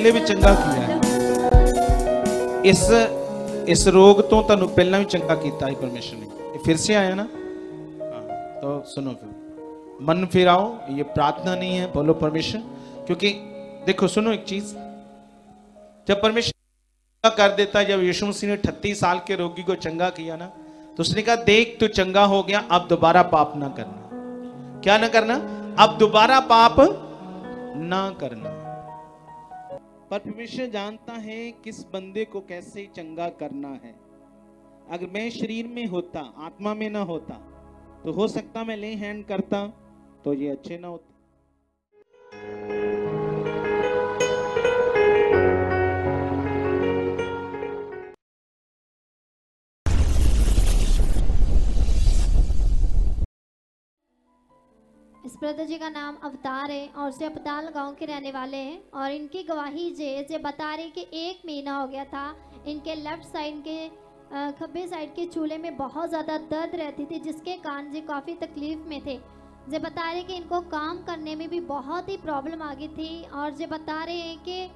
ਪਹਿਲੇ ਵੀ ਚੰਗਾ ਕੀਤਾ ਹੈ ਇਸ ਇਸ ਰੋਗ ਤੋਂ ਤੁਹਾਨੂੰ ਪਹਿਲਾਂ ਵੀ ਚੰਗਾ ਕੀਤਾ ਹੈ ਪਰਮੇਸ਼ਰ ने ये फिर से आया ना हाँ, तो सुनो फिर मन फिराओ ये प्रार्थना नहीं है बोलो परमेश्वर क्योंकि देखो सुनो एक चीज जब परमेश्वर चंगा कर देता है जब यीशु मसीह ने 38 साल के रोगी को चंगा किया ना तो उसने कहा देख तू चंगा हो गया अब दोबारा पाप ना करना क्या ना करना अब दोबारा पाप ना करना पर परमेश्वर जानता है किस बंदे को कैसे चंगा करना है। अगर मैं शरीर में होता, आत्मा में ना होता तो हो सकता मैं ले हैंड करता तो ये अच्छे ना होते। ब्रदर जी का नाम अवतार है और से अपताल गाँव के रहने वाले हैं और इनकी गवाही जे जे बता रहे कि एक महीना हो गया था। इनके लेफ़्ट साइड के खब्बे साइड के चूल्हे में बहुत ज़्यादा दर्द रहती थी, जिसके कारण जी काफ़ी तकलीफ़ में थे। जे बता रहे कि इनको काम करने में भी बहुत ही प्रॉब्लम आ गई थी और जे बता रहे हैं कि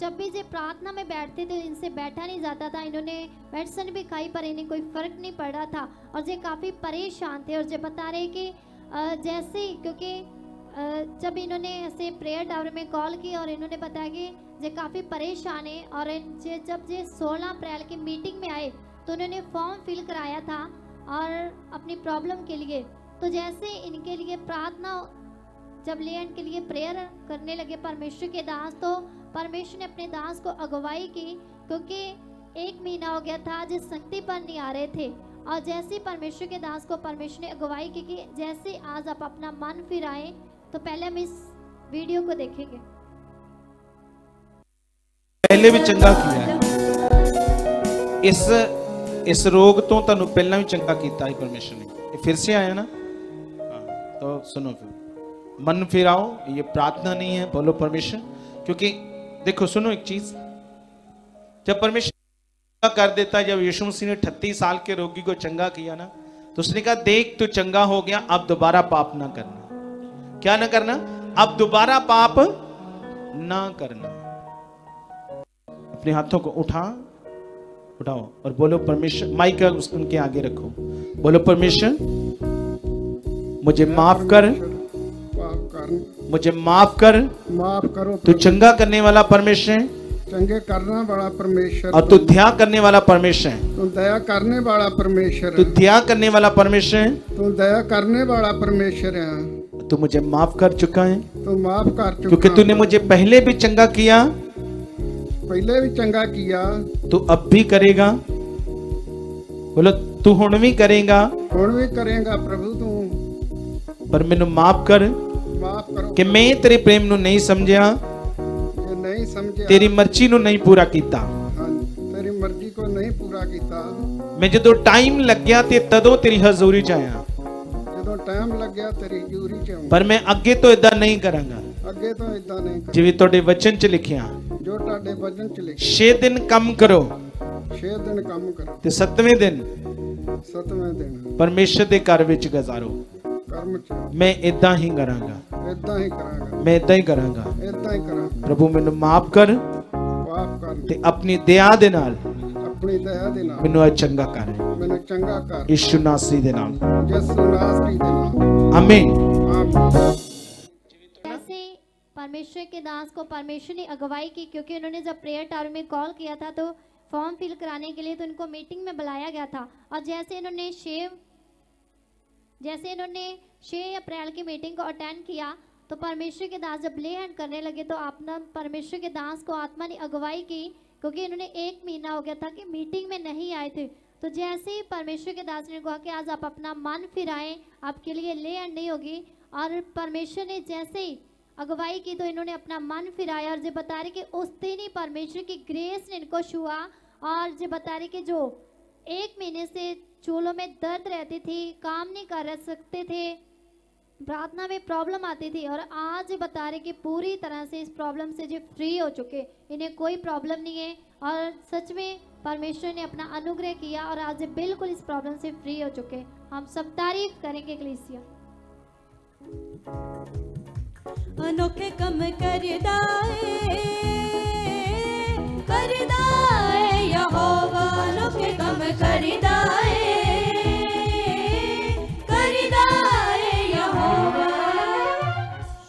जब भी जे प्रार्थना में बैठते थे, इनसे बैठा नहीं जाता था। इन्होंने मेडिसिन भी खाई पर इन्हें कोई फ़र्क नहीं पड़ रहा था और जे काफ़ी परेशान थे और जे बता रहे कि जैसे ही, क्योंकि जब इन्होंने ऐसे प्रेयर टावर में कॉल की और इन्होंने बताया कि जे काफ़ी परेशान है और जे, जब जे 16 अप्रैल की मीटिंग में आए तो उन्होंने फॉर्म फिल कराया था और अपनी प्रॉब्लम के लिए। तो जैसे इनके लिए प्रार्थना, जब लेन के लिए प्रेयर करने लगे परमेश्वर के दास तो परमेश्वर ने अपने दास को अगुवाई की, क्योंकि एक महीना हो गया था जिस शक्ति पर नहीं आ रहे थे। और जैसे ही परमेश्वर के दास को परमेश्वर ने अगुवाई की कि जैसे आज आप अपना मन फिराएं तो पहले हम इस वीडियो को देखेंगे ਪਹਿਲੇ ਵੀ ਚੰਗਾ ਕੀਤਾ ਹੈ ਇਸ ਇਸ ਰੋਗ ਤੋਂ ਤੁਹਾਨੂੰ ਪਹਿਲਾਂ ਵੀ ਚੰਗਾ ਕੀਤਾ ਹੈ ਪਰਮੇਸ਼ਰ ਨੇ ये फिर से आया ना हाँ, तो सुनो फिर मन फिराओ ये प्रार्थना नहीं है बोलो परमेश्वर क्योंकि देखो सुनो एक चीज जब परमेश्वर चंगा चंगा कर देता जब यीशु मसीह ने अठत्तीस साल के रोगी को चंगा किया ना तो उसने कहा देख तू चंगा हो गया अब दोबारा पाप ना करना। क्या ना करना? अब दोबारा पाप ना करना। अपने हाथों को उठा उठाओ और बोलो परमेश्वर माइक उनके आगे रखो बोलो परमेश्वर मुझे माफ़ कर। मुझे माफ़ कर। माफ़ करो तू चंगा करने वाला परमेश्वर ਚੰਗੇ ਕਰਨ ਵਾਲਾ ਪਰਮੇਸ਼ਰ और तू दया करने वाला परमेश्वर है ਤੂੰ ਦਇਆ ਕਰਨੇ ਵਾਲਾ ਪਰਮੇਸ਼ਰ तू ਹੈ दया करने वाला परमेश्वर है ਤੂੰ ਦਇਆ ਕਰਨੇ ਵਾਲਾ ਪਰਮੇਸ਼ਰ ਹੈ तू मुझे माफ कर चुका है ਤੂੰ ਮਾਫ ਕਰ क्योंकि ਚੁੱਕਾ तूने मुझे पहले भी चंगा किया ਪਹਿਲੇ ਵੀ ਚੰਗਾ ਕੀਆ तू अब भी करेगा बोलो तू हुण भी करेगा ਹੁਣ ਵੀ ਕਰੇਗਾ ਪ੍ਰਭੂ ਤੂੰ पर मैनू माफ कर ਮਾਫ ਕਰੋ कि मैं तेरे प्रेम ਨੂੰ ਨਹੀਂ ਸਮਝਿਆ ਜੇ ਨਹੀਂ ਸਮਝਿਆ। ਤੇਰੀ ਮਰਜ਼ੀ ਨੂੰ ਨਹੀਂ ਪੂਰਾ ਕੀਤਾ। ਹਾਂਜੀ, ਤੇਰੀ ਮਰਜ਼ੀ ਕੋ ਨਹੀਂ ਪੂਰਾ ਕੀਤਾ। ਮੈਂ ਜਦੋਂ ਟਾਈਮ ਲੱਗਿਆ ਤੇ ਤਦੋਂ ਤੇਰੀ ਹਜ਼ੂਰੀ ਚ ਆਇਆ। ਜਦੋਂ ਟਾਈਮ ਲੱਗਿਆ ਤੇਰੀ ਜੂਰੀ ਚ ਆਉਂ। ਪਰ ਮੈਂ ਅੱਗੇ ਤੋਂ ਇਦਾਂ ਨਹੀਂ ਕਰਾਂਗਾ। ਅੱਗੇ ਤੋਂ ਇਦਾਂ ਨਹੀਂ ਕਰ ਜਿਵੇਂ ਤੁਹਾਡੇ ਵਚਨ ਚ ਲਿਖਿਆ। ਜੋ ਤੁਹਾਡੇ ਵਚਨ ਚ ਲਿਖਿਆ। 6 ਦਿਨ ਕੰਮ ਕਰੋ। 6 ਦਿਨ ਕੰਮ ਕਰੋ। ਤੇ 7ਵੇਂ ਦਿਨ 7ਵੇਂ ਦਿਨ। ਪਰਮੇਸ਼ਰ ਦੇ ਘਰ ਵਿੱਚ ਗੁਜ਼ਾਰੋ। ਕਰਮ ਚ ਮੈਂ ਇਦਾਂ ਹੀ ਕਰਾਂਗਾ ਇਦਾਂ ਹੀ ਕਰਾਂਗਾ ਮੈਂ ਇਦਾਂ ਹੀ ਕਰਾਂਗਾ ਇਦਾਂ ਹੀ ਕਰਾਂ ਪ੍ਰਭੂ ਮੈਨੂੰ ਮਾਫ ਕਰ ਮਾਫ ਕਰ ਤੇ ਆਪਣੀ ਦਇਆ ਦੇ ਨਾਲ ਆਪਣੀ ਦਇਆ ਦੇ ਨਾਲ ਮੈਨੂੰ ਅੱਜ ਚੰਗਾ ਕਰ ਮੈਨੂੰ ਚੰਗਾ ਕਰ ਯਿਸੂ ਨਾਸੀ ਦੇ ਨਾਮ ਯਿਸੂ ਨਾਸਰੀ ਦੇ ਨਾਮ ਆਮੀਨ ਆਮੀਨ ऐसे परमेश्वर के दास को परमेश्वर ने अगुवाई की क्योंकि उन्होंने जब प्रेयर टावर में कॉल किया था तो फॉर्म फिल कराने के लिए तो उनको मीटिंग में बुलाया गया था और जैसे इन्होंने छः जैसे इन्होंने छः अप्रैल की मीटिंग को अटेंड किया तो परमेश्वर के दास जब ले हैंड करने लगे तो अपना परमेश्वर के दास को आत्मा ने अगुवाई की, क्योंकि इन्होंने एक महीना हो गया था कि मीटिंग में नहीं आए थे। तो जैसे ही परमेश्वर के दास ने कहा कि आज आप अपना मन फिराएँ, आपके लिए ले हैंड नहीं होगी, और परमेश्वर ने जैसे ही अगुवाई की तो इन्होंने अपना मन फिराया, और जो बता रहे कि उस दिन ही परमेश्वर की ग्रेस ने इनको छुआ, और जो बता रहे कि जो एक महीने से चूलों में दर्द रहती थी, काम नहीं कर सकते थे। प्रार्थना में प्रॉब्लम आती थी और आज बता रहे कि पूरी तरह से इस प्रॉब्लम से जो फ्री हो चुके, इन्हें कोई प्रॉब्लम नहीं है। और सच में परमेश्वर ने अपना अनुग्रह किया और आज बिल्कुल इस प्रॉब्लम से फ्री हो चुके। हम सब तारीफ़ करेंगे कलीसिया। अनोखे कम कम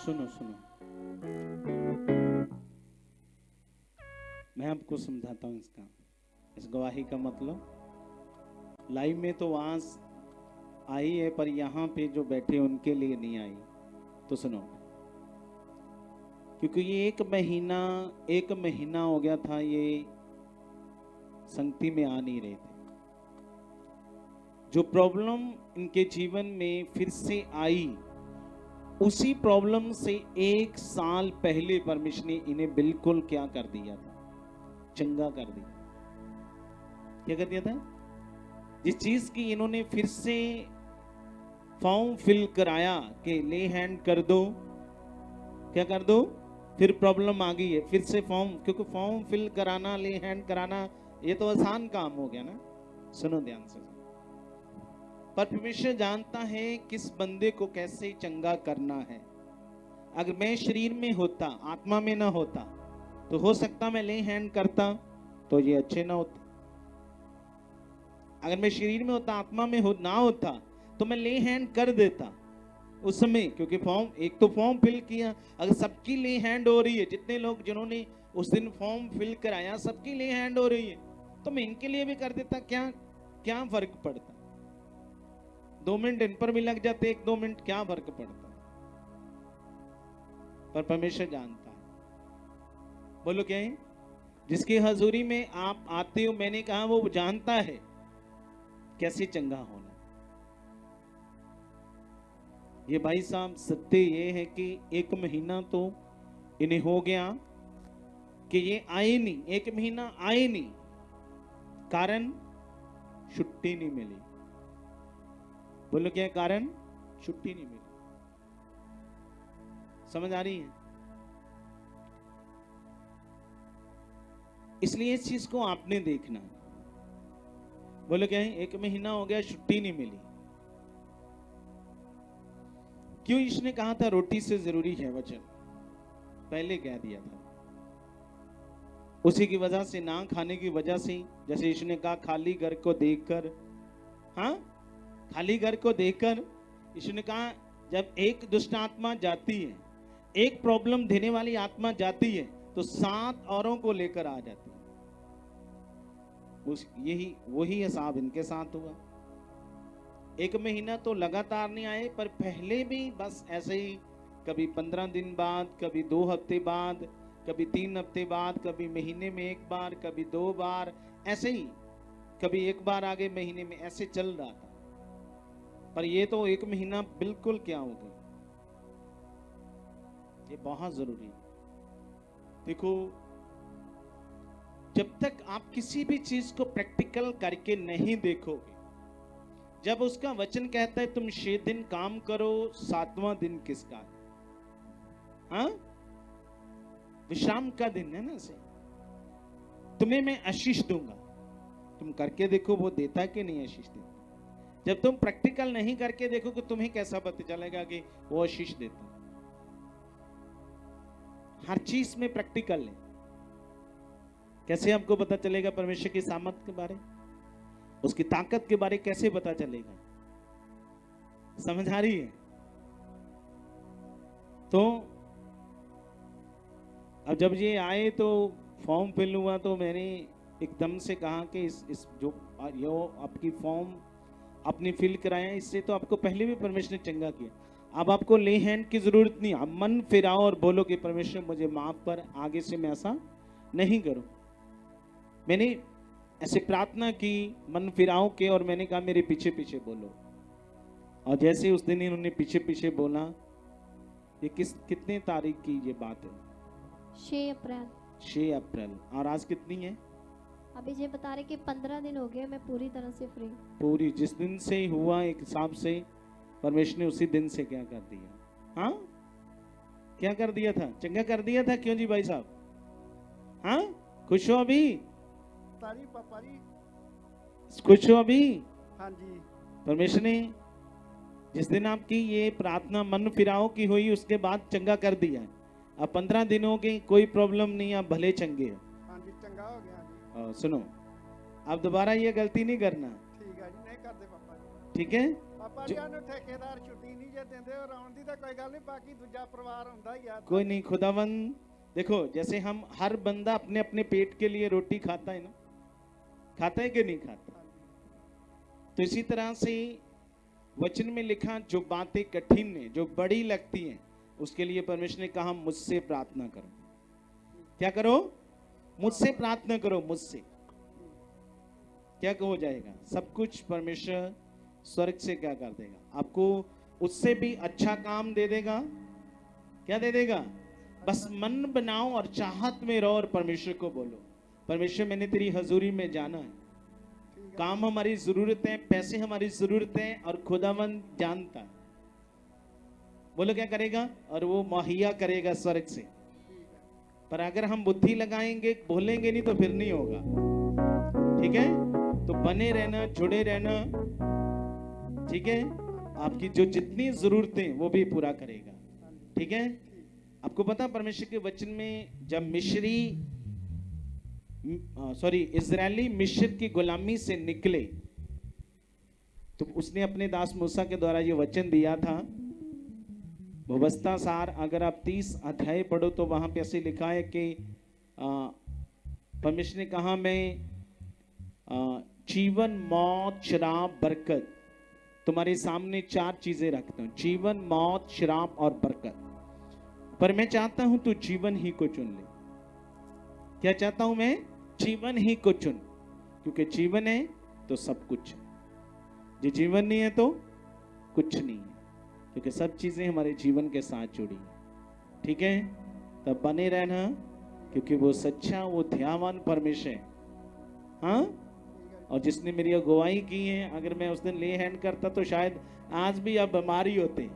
सुनो सुनो। मैं आपको समझाता हूँ इसका। इस गवाही का मतलब लाइव में तो वहाँ आई है, पर यहाँ पे जो बैठे उनके लिए नहीं आई। तो सुनो, क्योंकि ये एक महीना एक महीना हो गया था ये संगति में आ नहीं रहे थे। जो प्रॉब्लम इनके जीवन में फिर से आई, उसी प्रॉब्लम से एक साल पहले परमेश्वर ने इन्हें बिल्कुल क्या कर दिया था? चंगा कर दिया। क्या कर दिया था? जिस चीज़ की इन्होंने फिर से फॉर्म फिल कराया कि ले हैंड कर दो। क्या कर दो? फिर प्रॉब्लम आ गई है, फिर से फॉर्म क्योंकि फॉर्म फिल कराना ले हैंड कराना ये तो आसान काम हो गया ना। सुनो ध्यान से। पर परमेश्वर जानता है किस बंदे को कैसे चंगा करना है। अगर मैं शरीर में होता, आत्मा में ना होता तो हो सकता मैं ले हैंड करता तो ये अच्छे ना होते। अगर मैं शरीर में होता, आत्मा में हो, ना होता तो मैं ले हैंड कर देता उस समय, क्योंकि फॉर्म, एक तो फॉर्म फिल किया। अगर सबकी ले हैंड हो रही है, जितने लोग, जिन्होंने उस दिन फॉर्म फिल कराया, सबके लिए हैंड हो रही है। तो मैं इनके लिए भी कर देता, क्या क्या फ़र्क पड़ता? दो मिनट इन पर भी लग जाते, एक दो मिनट क्या फ़र्क पड़ता? पर परमेश्वर जानता है। बोलो क्या है? जिसकी हजूरी में आप आते हो, मैंने कहा वो जानता है, कैसे चंगा होना? ये भाई साहब, सत्य ये है कि एक महीना तो इन्हें हो गया कि ये आए नहीं, एक महीना आए नहीं, कारण छुट्टी नहीं मिली। बोलो क्या कारण? छुट्टी नहीं मिली। समझ आ रही है? इसलिए इस चीज़ को आपने देखना। बोलो क्या एक महीना हो गया, छुट्टी नहीं मिली। क्यों इसने कहा था रोटी से ज़रूरी है वचन? पहले कह दिया था। उसी की वजह से ना खाने की वजह से, जैसे इसने कहा, खाली घर को देखकर हाँ? खाली घर को देखकर, इसने कहा, जब एक दुष्ट आत्मा जाती है, एक प्रॉब्लम देने वाली आत्मा जाती है तो सात औरों को लेकर आ जाती है। उस, यही, वही हिसाब इनके साथ हुआ। एक महीना तो लगातार नहीं आए, पर पहले भी बस ऐसे ही, कभी पंद्रह दिन बाद, कभी दो हफ़्ते बाद कभी तीन हफ़्ते बाद, कभी महीने में एक बार, कभी दो बार, ऐसे ही। कभी एक बार आगे महीने में ऐसे चल रहा था। पर ये तो एक महीना बिल्कुल क्या हो गया? ये बहुत ज़रूरी है। देखो, जब तक आप किसी भी चीज़ को प्रैक्टिकल करके नहीं देखोगे, जब उसका वचन कहता है, तुम छह दिन काम करो, सातवां दिन किसका है? विश्राम का दिन है ना तुम्हें मैं आशीष दूँगा। तुम करके देखो वो देता कि नहीं आशीष देता। जब तुम प्रैक्टिकल नहीं करके देखोगे तुम्हें कैसा पता चलेगा कि वो आशीष देता। हर चीज़ में प्रैक्टिकल है। कैसे हमको पता चलेगा परमेश्वर की सामर्थ के बारे? उसकी ताकत के बारे कैसे पता चलेगा? समझ आ रही है? तो अब जब ये आए तो फॉर्म फिल हुआ तो मैंने एकदम से कहा कि इस इस जो यो आपकी फॉर्म आपने फिल कराया, इससे तो आपको पहले भी परमेश्वर ने चंगा किया। अब आपको ले हैंड की ज़रूरत नहीं, आप मन फिराओ और बोलो कि परमेश्वर मुझे माफ़ कर आगे से मैं ऐसा नहीं करूँ। मैंने ऐसे प्रार्थना की मन फिराओ के और मैंने कहा, मेरे पीछे पीछे बोलो। और जैसे उस दिन इन्होंने पीछे पीछे बोला, ये किस, कितने तारीख की ये बात है? छह अप्रैल। छह अप्रैल। और आज कितनी है? अभी ये बता रहे कि पंद्रह दिन हो गए मैं पूरी तरह से फ्री पूरी जिस दिन से हुआ एक हिसाब से परमेश्वर ने उसी दिन से क्या कर दिया? हाँ? क्या कर दिया था? चंगा कर दिया था क्यों जी भाई साहब? हाँ? खुश हो अभी? तारी खुश हो अभी? हाँ जी। परमेश्वर ने जिस दिन आपकी ये प्रार्थना मन फिराओ की हुई उसके बाद चंगा कर दिया। अब पंद्रह दिनों की कोई प्रॉब्लम नहीं आप भले चंगे हो ਹਾਂਜੀ ਚੰਗਾ ਹੋ ਗਿਆ ਜੀ और सुनो अब दोबारा ये गलती नहीं करना ਠੀਕ ਹੈ ਜੀ ਨਹੀਂ ਕਰਦੇ ਪਾਪਾ ਜੀ ठीक है ਪਾਪਾ ਜੀ ਨੂੰ ਠੇਕੇਦਾਰ ਛੁੱਟੀ ਨਹੀਂ ਜੇ ਦਿੰਦੇ ਉਹ ਆਉਣ ਦੀ ਤਾਂ ਕੋਈ ਗੱਲ ਨਹੀਂ ਬਾਕੀ ਦੂਜਾ ਪਰਿਵਾਰ ਹੁੰਦਾ ਹੀ ਆ कोई नहीं खुदावन देखो जैसे हम हर बंदा अपने अपने पेट के लिए रोटी खाता है ना खाता है कि नहीं खाता तो इसी तरह से वचन में लिखा जो बातें कठिन है जो बड़ी लगती हैं उसके लिए परमेश्वर ने कहा मुझसे प्रार्थना करो। क्या करो? मुझसे प्रार्थना करो मुझसे। क्या हो जाएगा? सब कुछ परमेश्वर स्वर्ग से क्या कर देगा? आपको उससे भी अच्छा काम दे देगा? क्या दे देगा? बस मन बनाओ और चाहत में रहो और परमेश्वर को बोलो। परमेश्वर मैंने तेरी हजूरी में जाना है। काम हमारी ज़रूरत है पैसे हमारी ज़रूरत है और खुदावन जानता है। बोलो, क्या करेगा? और वो मुहैया करेगा स्वर्ग से। पर अगर हम बुद्धि लगाएँगे, बोलेंगे नहीं तो फिर नहीं होगा। ठीक है? तो बने रहना, जुड़े रहना। ठीक है? आपकी जो जितनी जरूरतें, वो भी पूरा करेगा। ठीक है? आपको पता परमेश्वर के वचन में जब मिश्री सॉरी इजरायली मिश्र की गुलामी से निकले तो उसने अपने दास मूसा के द्वारा ये वचन दिया था व्यवस्था सार अगर आप तीस अध्याय पढ़ो तो वहाँ पे ऐसे लिखा है कि परमेश्वर ने कहा, मैं जीवन, मौत, शराब, बरकत, तुम्हारे सामने चार चीज़ें रखता हूँ। जीवन, मौत, शराब और बरकत। पर मैं चाहता हूँ तू जीवन ही को चुन ले। क्या चाहता हूँ मैं? जीवन ही को चुन। क्योंकि जीवन है तो सब कुछ है। जो जीवन नहीं है तो कुछ नहीं है। क्योंकि सब चीज़ें हमारे जीवन के साथ जुड़ी ठीक है? तब बने रहना, क्योंकि वो सच्चा, वो ध्यावान परमेश्वर हाँ। और जिसने मेरी अगुवाई की है, अगर मैं उस दिन ले हैंड करता तो शायद आज भी आप बीमारी होते।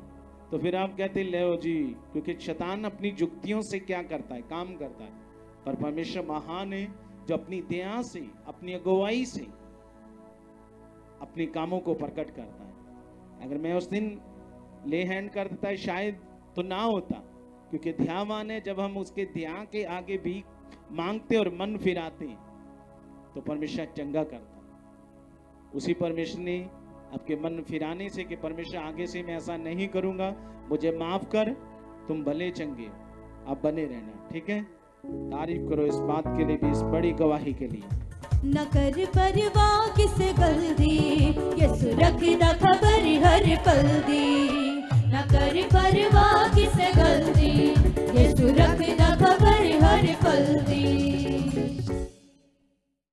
तो फिर आप कहते, ले जी, क्योंकि शैतान अपनी जुक्तियों से क्या करता है, काम करता है। पर परमेश्वर महान है, जो अपनी दया से, अपनी अगुवाई से अपने कामों को प्रकट करता है। अगर मैं उस दिन ले हैंड कर देता है, शायद तो ना होता, क्योंकि ध्यावान है, जब हम उसके ध्यान के आगे भी मांगते और मन फिराते हैं तो परमेश्वर चंगा करता उसी परमेश्वर ने आपके मन फिराने से कि परमेश्वर आगे से मैं ऐसा नहीं करूँगा, मुझे माफ़ कर, तुम भले चंगे आप बने रहना, ठीक है? तारीफ़ करो इस बात के लिए भी, इस बड़ी गवाही के लिए। न कर परवाह किस दी यसु रखदा खबर हर पल दी। न कर परवा किस गलती? ये सुरख न खबर हर पल दी।